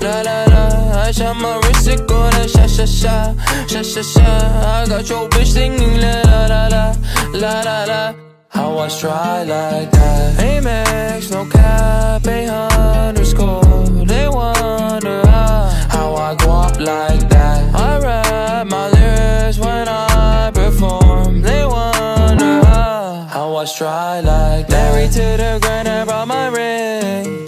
la la la. I shot my wrist, it go like sha sha sha, sha sha sha. I got your bitch singing la la la la, la la la. How I try like that? Amex, no cap, a underscore. They wonder how, I go up like that. I rap my lyrics when I perform. They wonder how I try like that. Married to the grind, I brought my ring.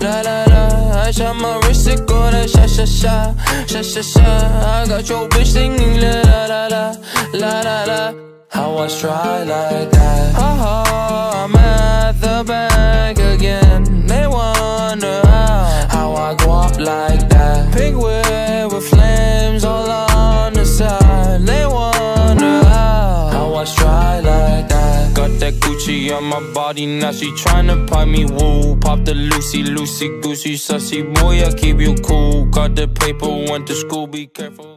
la la la. I shot my wrist, it go like sha sha sha, sha sha sha. I got your bitch singing la la la la, la la la. How I try like that? Ha ha, I'm at the bank again. They wonder how, how I go up like On my body, now she tryna pop me woo. Pop the Lucy, Lucy, Goosey, sussy boy, I keep you cool. Got the paper, went to school, be careful.